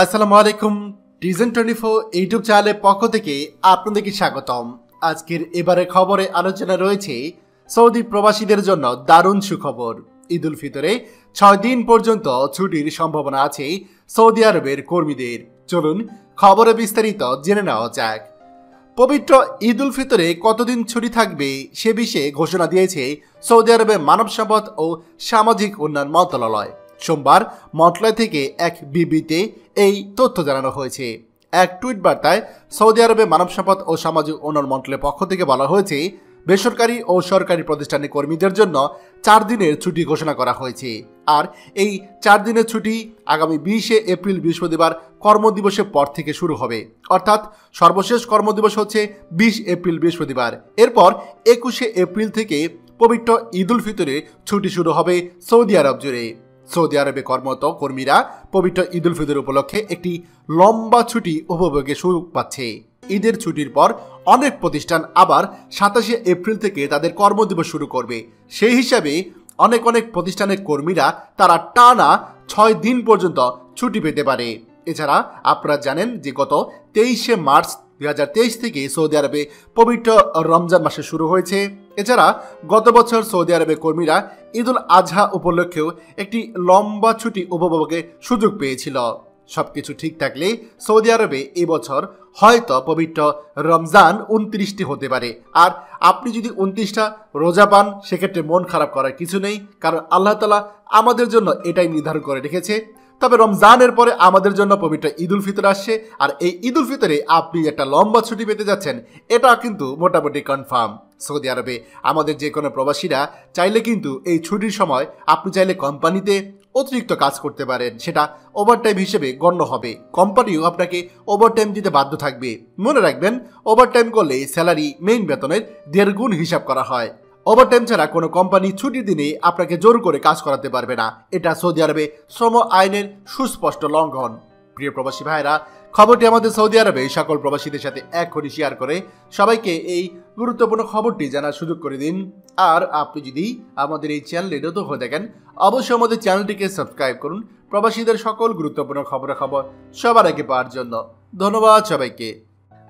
আসসালামু আলাইকুম টিজেন twenty four YouTube চ্যানেলের পক্ষ থেকে আপনাদেরকে স্বাগতম। আজকের এবারে খবরে আলোচনা রয়েছে সৌদি প্রবাসীদের জন্য দারুণ সুখবর। ঈদ উল ফিতরে ছয় দিন পর্যন্ত ছুটির সম্ভাবনা আছে সৌদি আরবের কর্মীদের। চলুন খবরে বিস্তারিত জেনে নেওয়া যাক। পবিত্র ঈদ উল ফিতরে কতদিন ছুটি থাকবে সে বিষয়ে ঘোষণা দিয়েছে সৌদি আরবের মানব সম্পদ ও সামাজিক উন্নয়ন মন্ত্রণালয়। সোমবার মন্ত্রণালয় থেকে এক বিবৃতিতে এই তথ্য জানানো হয়েছে। এক টুইট বার্তায় সৌদি আরবে মানব সম্পদ ও সামাজিক উন্নয়ন মন্ত্রণালয়ের পক্ষ থেকে বলা হয়েছে, বেসরকারি ও সরকারি প্রতিষ্ঠানের কর্মীদের জন্য চার দিনের ছুটি ঘোষণা করা হয়েছে। আর এই চার দিনের ছুটি আগামী বিশে এপ্রিল বৃহস্পতিবার কর্মদিবসের পর থেকে শুরু হবে। অর্থাৎ সর্বশেষ কর্মদিবস হচ্ছে বিশ এপ্রিল বৃহস্পতিবার। এরপর একুশে এপ্রিল থেকে পবিত্র ঈদ উল ফিতরে ছুটি শুরু হবে সৌদি আরব জুড়ে। সৌদি আরবে কর্মরত কর্মীরা পবিত্র ঈদ উল ফিতর উপলক্ষে একটি লম্বা ছুটি উপভোগে সুযোগ পাচ্ছে। ঈদের ছুটির পর অনেক প্রতিষ্ঠান আবার সাতাশে এপ্রিল থেকে তাদের কর্মদিবস শুরু করবে। সেই হিসাবে অনেক অনেক প্রতিষ্ঠানের কর্মীরা তারা টানা ছয় দিন পর্যন্ত ছুটি পেতে পারে। এছাড়া আপনারা জানেন যে গত তেইশে মার্চ দুই হাজার তেইশ থেকে সৌদি আরবে পবিত্র রমজান মাসে শুরু হয়েছে। এছাড়া গত বছর সৌদি আরবের কর্মীরা ঈদুল আজহা উপলক্ষেও একটি লম্বা ছুটি উপভোগের সুযোগ পেয়েছিল। সবকিছু ঠিক থাকলে সৌদি আরবে এবছর হয়তো পবিত্র রমজান উনত্রিশটি হতে পারে। আর আপনি যদি উনত্রিশটা রোজা পান, সেক্ষেত্রে মন খারাপ করার কিছু নেই, কারণ আল্লাহ তালা আমাদের জন্য এটাই নির্ধারণ করে রেখেছে। তবে রমজানের পরে আমাদের জন্য পবিত্র ঈদ উল ফিতর আসছে, আর এই ঈদ উল ফিতরে আপনি একটা লম্বা ছুটি পেতে যাচ্ছেন, এটা কিন্তু মোটামুটি কনফার্ম সৌদি আরবে, আমাদের যে কোনো প্রবাসীরা চাইলে কিন্তু এই ছুটির সময় আপনি চাইলে কোম্পানিতে অতিরিক্ত কাজ করতে পারেন, সেটা ওভারটাইম হিসেবে গণ্য হবে। কোম্পানিও আপনাকে ওভারটাইম দিতে বাধ্য থাকবে। মনে রাখবেন ওভারটাইম করলে স্যালারি মেইন বেতনের দেড় গুণ হিসাব করা হয়। ওভারটাইম ছাড়া কোনো কোম্পানি ছুটির দিনে আপনাকে জোর করে কাজ করাতে পারবে না। এটা সৌদি আরবে শ্রম আইনের সুস্পষ্ট লঙ্ঘন। প্রিয় প্রবাসী ভাইরা খবরটি আমাদের সৌদি আরবে সকল প্রবাসীদের সাথে এখনই শেয়ার করে। সবাইকে এই গুরুত্বপূর্ণ খবরটি জানার সুযোগ করে দিন। আর আপনি যদি আমাদের এই চ্যানেলে নতুন হয়ে দেখেন অবশ্যই আমাদের চ্যানেলটিকে সাবস্ক্রাইব করুন। প্রবাসীদের সকল গুরুত্বপূর্ণ খবরাখবর সবার আগে পাওয়ার জন্য। ধন্যবাদ সবাইকে।